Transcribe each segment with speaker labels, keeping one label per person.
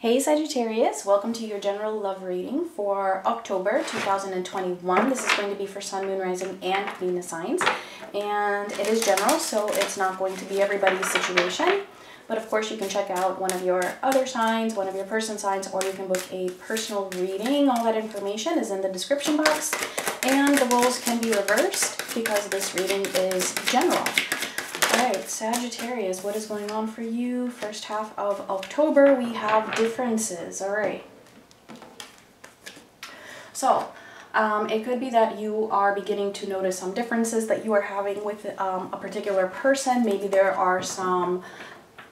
Speaker 1: Hey Sagittarius, welcome to your general love reading for October 2021. This is going to be for Sun, Moon, Rising, and Venus signs. And it is general, so it's not going to be everybody's situation. But of course, you can check out one of your other signs, one of your person signs, or you can book a personal reading. All that information is in the description box. And the roles can be reversed because this reading is general. Alright, Sagittarius, what is going on for you? First half of October, we have differences. Alright. So, um, it could be that you are beginning to notice some differences that you are having with um, a particular person. Maybe there are some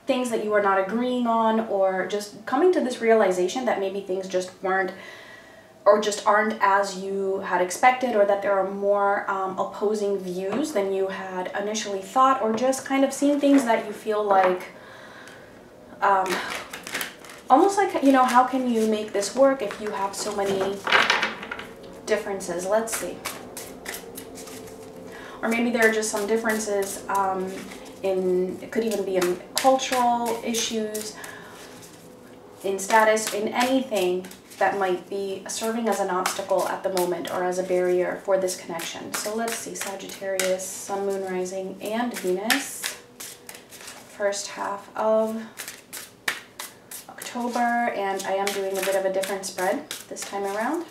Speaker 1: things that you are not agreeing on or just coming to this realization that maybe things just weren't or just aren't as you had expected or that there are more um, opposing views than you had initially thought or just kind of seeing things that you feel like um, almost like you know how can you make this work if you have so many differences? Let's see. Or maybe there are just some differences um, in it could even be in cultural issues in status in anything that might be serving as an obstacle at the moment or as a barrier for this connection. So let's see, Sagittarius, Sun, Moon, Rising, and Venus. First half of October, and I am doing a bit of a different spread this time around.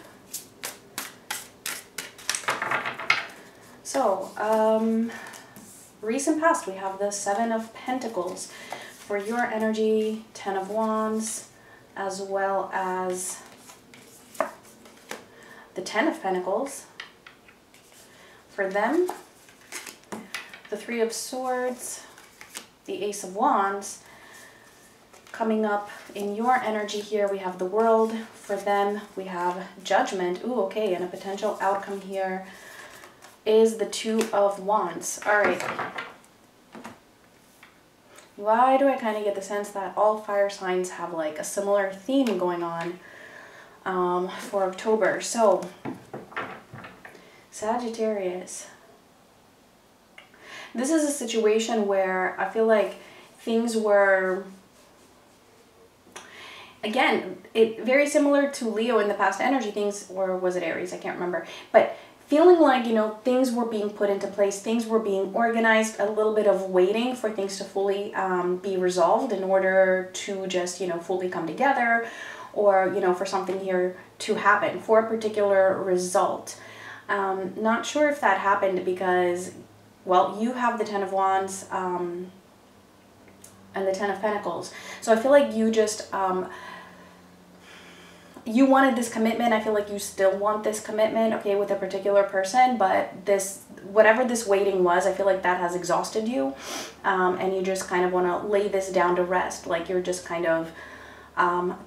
Speaker 1: So, um, recent past, we have the Seven of Pentacles. For your energy, Ten of Wands, as well as the Ten of Pentacles. For them, the Three of Swords, the Ace of Wands. Coming up in your energy here, we have the World. For them, we have Judgment. Ooh, okay, and a potential outcome here is the Two of Wands. All right. Why do I kind of get the sense that all fire signs have like a similar theme going on? Um, for October. So, Sagittarius. This is a situation where I feel like things were, again, it very similar to Leo in the past energy things, or was it Aries? I can't remember. But feeling like, you know, things were being put into place, things were being organized, a little bit of waiting for things to fully um, be resolved in order to just, you know, fully come together or you know for something here to happen for a particular result. Um, not sure if that happened because well you have the ten of wands um, and the ten of pentacles. So i feel like you just um, you wanted this commitment. I feel like you still want this commitment okay with a particular person but this whatever this waiting was i feel like that has exhausted you um, and you just kind of want to lay this down to rest. Like you're just kind of um,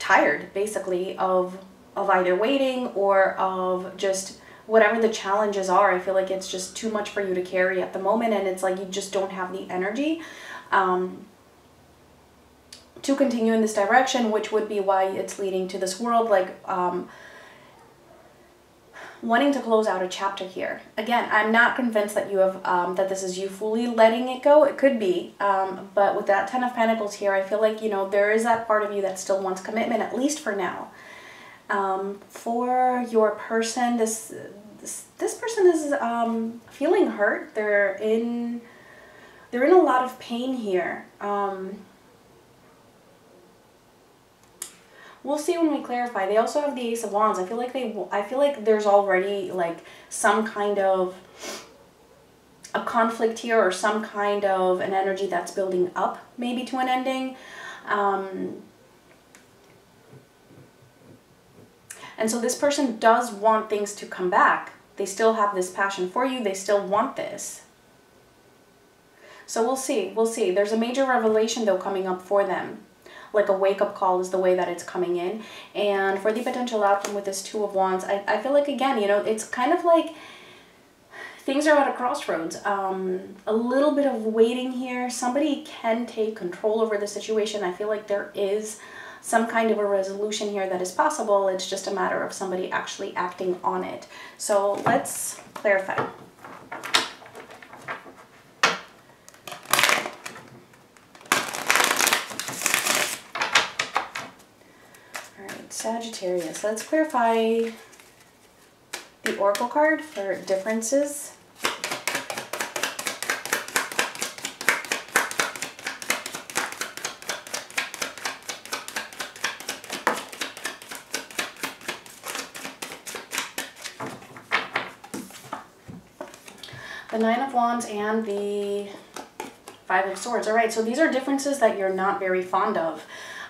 Speaker 1: tired basically of of either waiting or of just whatever the challenges are. I feel like it's just too much for you to carry at the moment and it's like you just don't have the energy um, to continue in this direction, which would be why it's leading to this world like um, wanting to close out a chapter here. Again, I'm not convinced that you have um, that this is you fully letting it go. It could be, um, but with that Ten of Pentacles here, I feel like you know there is that part of you that still wants commitment, at least for now. Um, for your person, this this, this person is um, feeling hurt. They're in they're in a lot of pain here. Um, We'll see when we clarify. They also have the Ace of Wands. I feel like they. I feel like there's already like some kind of a conflict here or some kind of an energy that's building up maybe to an ending. Um, and so this person does want things to come back. They still have this passion for you. They still want this. So we'll see. We'll see. There's a major revelation though coming up for them like a wake-up call is the way that it's coming in. And for the potential outcome with this Two of Wands, I, I feel like, again, you know, it's kind of like things are at a crossroads. Um, a little bit of waiting here. Somebody can take control over the situation. I feel like there is some kind of a resolution here that is possible. It's just a matter of somebody actually acting on it. So let's clarify. Sagittarius. Let's clarify the Oracle card for differences. The Nine of Wands and the Five of Swords. All right, so these are differences that you're not very fond of.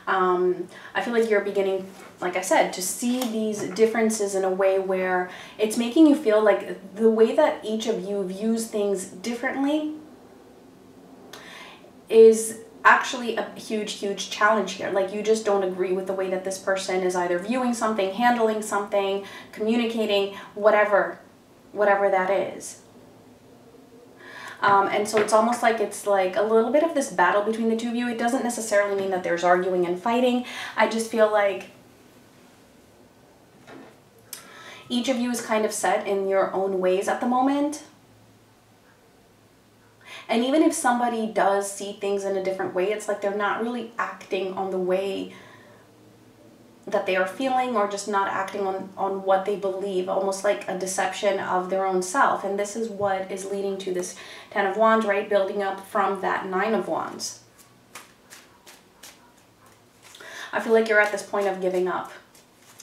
Speaker 1: Um, I feel like you're beginning, like I said, to see these differences in a way where it's making you feel like the way that each of you views things differently is actually a huge, huge challenge here. Like you just don't agree with the way that this person is either viewing something, handling something, communicating, whatever, whatever that is. Um, and so it's almost like it's like a little bit of this battle between the two of you. It doesn't necessarily mean that there's arguing and fighting. I just feel like each of you is kind of set in your own ways at the moment. And even if somebody does see things in a different way, it's like they're not really acting on the way that they are feeling or just not acting on, on what they believe, almost like a deception of their own self. And this is what is leading to this Ten of Wands, right? Building up from that Nine of Wands. I feel like you're at this point of giving up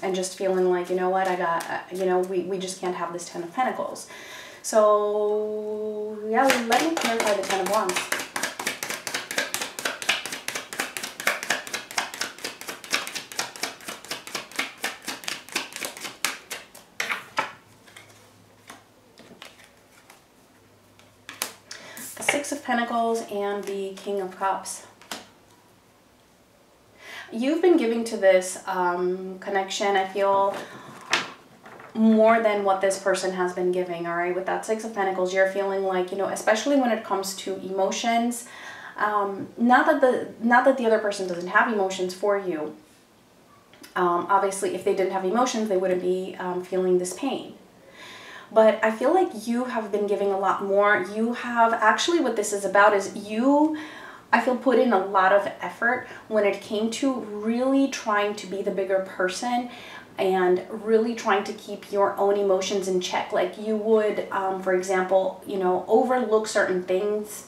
Speaker 1: and just feeling like, you know what, I got, uh, you know, we, we just can't have this Ten of Pentacles. So, yeah, let me clarify the Ten of Wands. Six of Pentacles and the King of Cups. You've been giving to this um, connection, I feel, more than what this person has been giving, all right? With that Six of Pentacles, you're feeling like, you know, especially when it comes to emotions, um, not that the not that the other person doesn't have emotions for you. Um, obviously, if they didn't have emotions, they wouldn't be um, feeling this pain but I feel like you have been giving a lot more. You have actually what this is about is you I feel put in a lot of effort when it came to really trying to be the bigger person and really trying to keep your own emotions in check. Like you would, um, for example, you know, overlook certain things.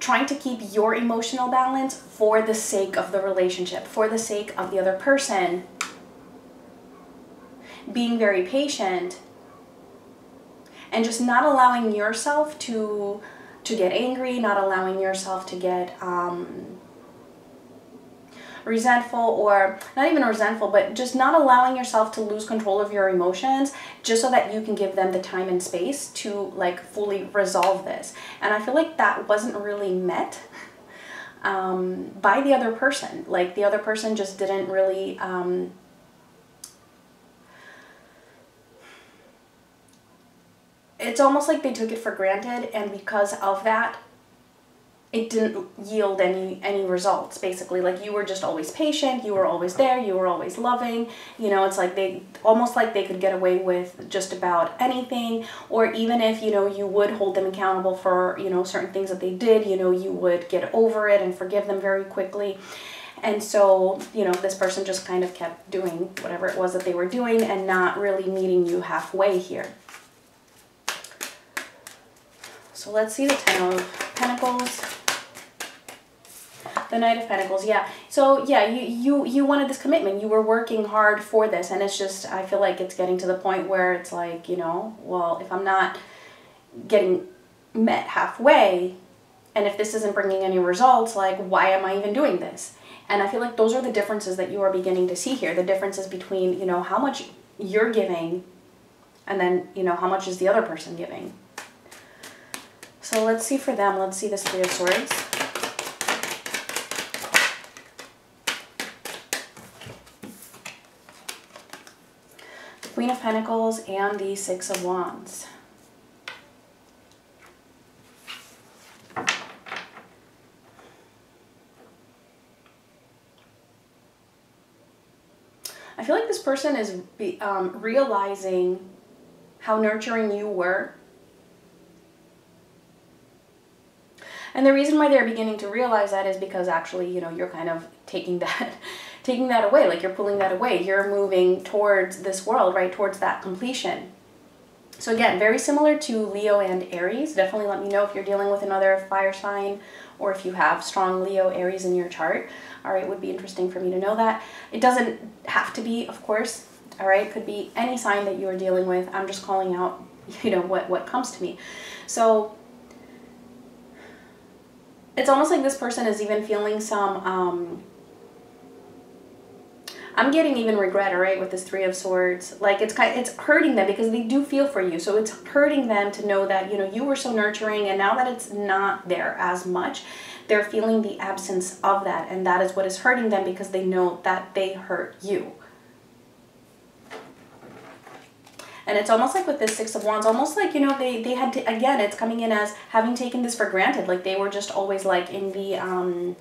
Speaker 1: Trying to keep your emotional balance for the sake of the relationship, for the sake of the other person, being very patient. And just not allowing yourself to to get angry, not allowing yourself to get um, resentful or not even resentful, but just not allowing yourself to lose control of your emotions just so that you can give them the time and space to like fully resolve this. And I feel like that wasn't really met um, by the other person. Like the other person just didn't really um, it's almost like they took it for granted and because of that it didn't yield any any results basically. Like you were just always patient you were always there you were always loving you know it's like they almost like they could get away with just about anything or even if you know you would hold them accountable for you know certain things that they did you know you would get over it and forgive them very quickly. And so you know this person just kind of kept doing whatever it was that they were doing and not really meeting you halfway here so let's see the Ten of Pentacles. The Knight of Pentacles, yeah. So yeah, you, you, you wanted this commitment. You were working hard for this. And it's just, I feel like it's getting to the point where it's like, you know, well, if I'm not getting met halfway, and if this isn't bringing any results, like, why am I even doing this? And I feel like those are the differences that you are beginning to see here. The differences between, you know, how much you're giving and then, you know, how much is the other person giving. So let's see for them. Let's see this Three of Swords. The Queen of Pentacles and the Six of Wands. I feel like this person is um, realizing how nurturing you were And the reason why they're beginning to realize that is because actually, you know, you're kind of taking that taking that away, like you're pulling that away. You're moving towards this world, right? Towards that completion. So again, very similar to Leo and Aries. Definitely let me know if you're dealing with another fire sign or if you have strong Leo Aries in your chart. All right, would be interesting for me to know that. It doesn't have to be, of course. All right, could be any sign that you are dealing with. I'm just calling out, you know, what what comes to me. So it's almost like this person is even feeling some um, I'm getting even regret, right, with this Three of Swords. Like it's kind, it's hurting them because they do feel for you. So it's hurting them to know that you know you were so nurturing, and now that it's not there as much, they're feeling the absence of that, and that is what is hurting them because they know that they hurt you. And it's almost like with this Six of Wands, almost like, you know, they, they had to, again, it's coming in as having taken this for granted. Like they were just always like in the, um,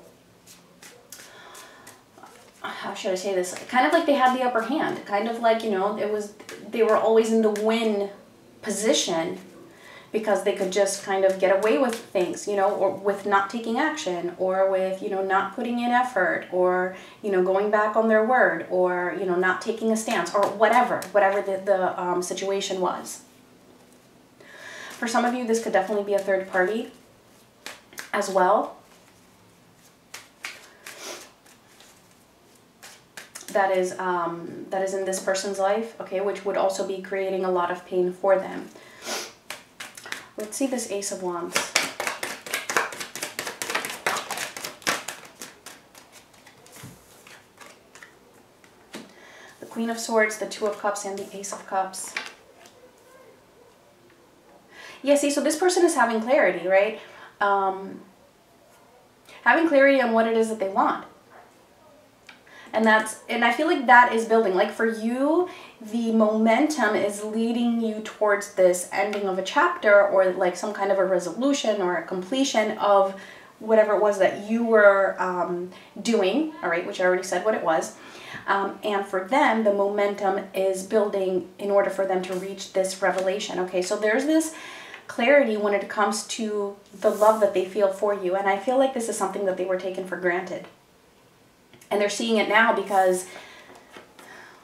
Speaker 1: how should I say this? Kind of like they had the upper hand. Kind of like, you know, it was, they were always in the win position because they could just kind of get away with things, you know, or with not taking action or with, you know, not putting in effort or, you know, going back on their word or, you know, not taking a stance or whatever, whatever the, the um, situation was. For some of you, this could definitely be a third party as well. That is, um, that is in this person's life, okay, which would also be creating a lot of pain for them. Let's see this Ace of Wands. The Queen of Swords, the Two of Cups, and the Ace of Cups. Yeah, see, so this person is having clarity, right? Um, having clarity on what it is that they want and that's and i feel like that is building. Like for you the momentum is leading you towards this ending of a chapter or like some kind of a resolution or a completion of whatever it was that you were um, doing all right which i already said what it was. Um, and for them the momentum is building in order for them to reach this revelation okay? So there's this clarity when it comes to the love that they feel for you and i feel like this is something that they were taken for granted and they're seeing it now because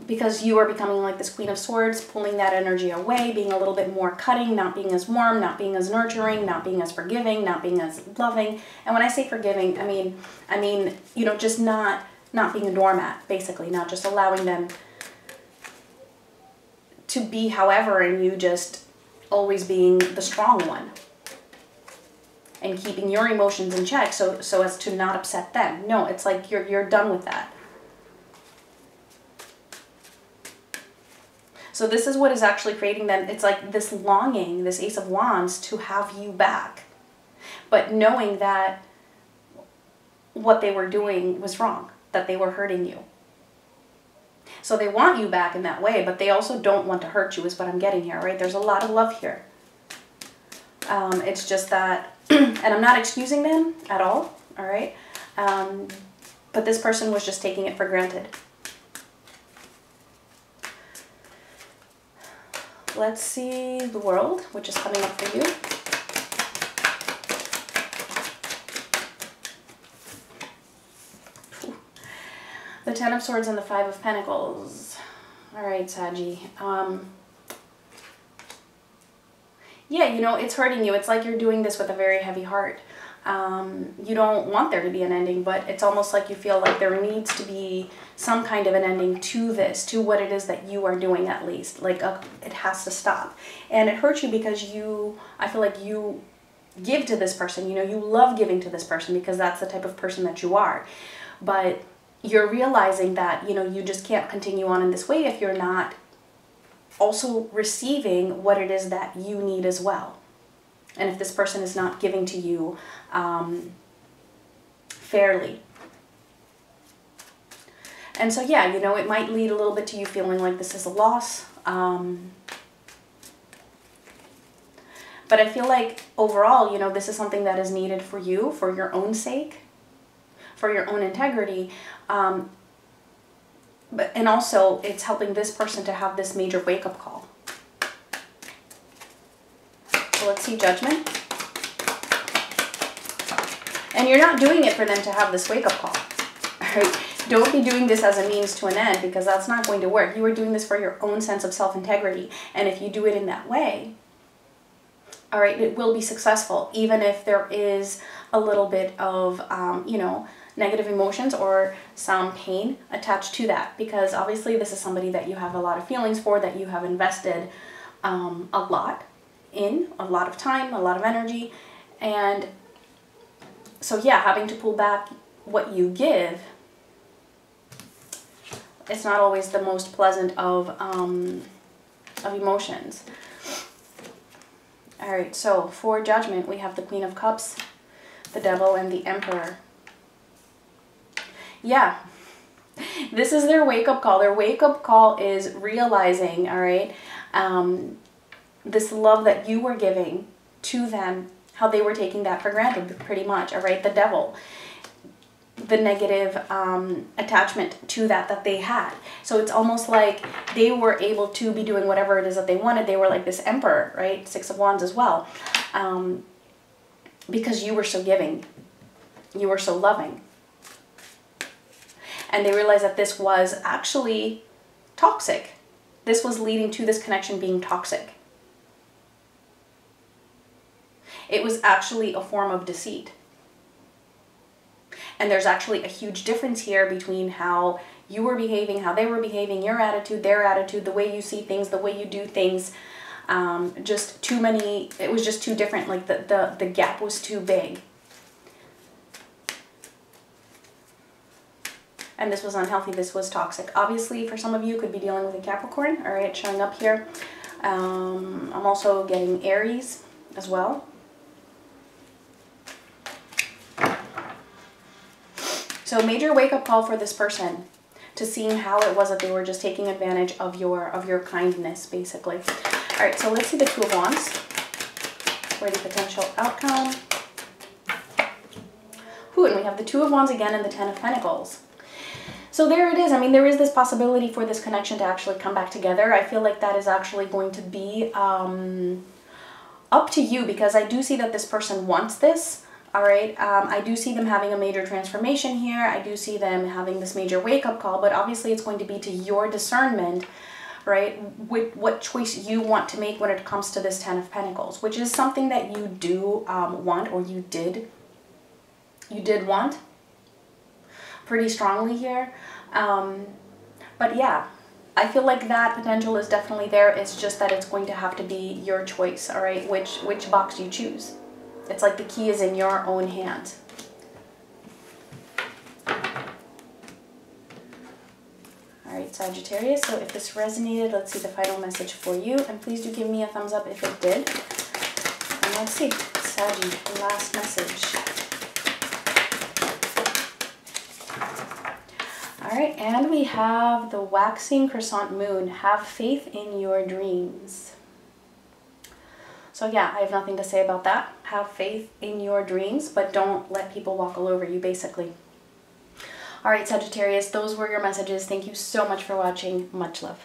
Speaker 1: because you are becoming like this queen of swords pulling that energy away being a little bit more cutting not being as warm not being as nurturing not being as forgiving not being as loving. And when i say forgiving i mean i mean you know just not not being a doormat basically not just allowing them to be however and you just always being the strong one and keeping your emotions in check so so as to not upset them. No, it's like you're you're done with that. So this is what is actually creating them. It's like this longing, this Ace of Wands to have you back. But knowing that what they were doing was wrong, that they were hurting you. So they want you back in that way, but they also don't want to hurt you is what I'm getting here, right? There's a lot of love here. Um, it's just that and I'm not excusing them at all, all right? Um, but this person was just taking it for granted. Let's see the world, which is coming up for you. The Ten of Swords and the Five of Pentacles. All right, Saji. Um, yeah, you know, it's hurting you. It's like you're doing this with a very heavy heart. Um, you don't want there to be an ending, but it's almost like you feel like there needs to be some kind of an ending to this, to what it is that you are doing at least. Like, a, it has to stop. And it hurts you because you, I feel like you give to this person. You know, you love giving to this person because that's the type of person that you are. But you're realizing that, you know, you just can't continue on in this way if you're not also receiving what it is that you need as well. And if this person is not giving to you um, fairly. And so, yeah, you know, it might lead a little bit to you feeling like this is a loss. Um, but I feel like overall, you know, this is something that is needed for you, for your own sake, for your own integrity. Um, but and also it's helping this person to have this major wake-up call. So let's see judgment. And you're not doing it for them to have this wake-up call. Right? Don't be doing this as a means to an end because that's not going to work. You are doing this for your own sense of self integrity. And if you do it in that way, all right, it will be successful, even if there is a little bit of, um, you know, negative emotions or some pain attached to that. Because obviously this is somebody that you have a lot of feelings for that you have invested um, a lot in a lot of time a lot of energy. And so yeah having to pull back what you give it's not always the most pleasant of um, of emotions. All right so for judgment we have the queen of cups the devil and the emperor yeah. This is their wake up call. Their wake up call is realizing, all right, um, this love that you were giving to them, how they were taking that for granted, pretty much, all right, the devil the negative um, attachment to that that they had. So it's almost like they were able to be doing whatever it is that they wanted. They were like this emperor, right? Six of Wands as well. Um, because you were so giving. You were so loving and they realized that this was actually toxic. This was leading to this connection being toxic. It was actually a form of deceit. And there's actually a huge difference here between how you were behaving, how they were behaving, your attitude, their attitude, the way you see things, the way you do things. Um, just too many, it was just too different. Like the, the, the gap was too big. And this was unhealthy, this was toxic. Obviously, for some of you, could be dealing with a Capricorn, all right, showing up here. Um, I'm also getting Aries as well. So major wake-up call for this person to seeing how it was that they were just taking advantage of your of your kindness, basically. All right, so let's see the Two of Wands for the potential outcome. Ooh, and we have the Two of Wands again and the Ten of Pentacles. So there it is. I mean, there is this possibility for this connection to actually come back together. I feel like that is actually going to be um, up to you because I do see that this person wants this. All right. Um, I do see them having a major transformation here. I do see them having this major wake up call, but obviously it's going to be to your discernment right? With what choice you want to make when it comes to this Ten of Pentacles, which is something that you do um, want or you did, you did want pretty strongly here. Um, but yeah, I feel like that potential is definitely there. It's just that it's going to have to be your choice, all right, which, which box you choose. It's like the key is in your own hand. All right, Sagittarius, so if this resonated, let's see the final message for you. And please do give me a thumbs up if it did. And let's see, Saggy, last message. Right, and we have the waxing crescent moon. Have faith in your dreams. So yeah, I have nothing to say about that. Have faith in your dreams, but don't let people walk all over you, basically. All right, Sagittarius, those were your messages. Thank you so much for watching. Much love.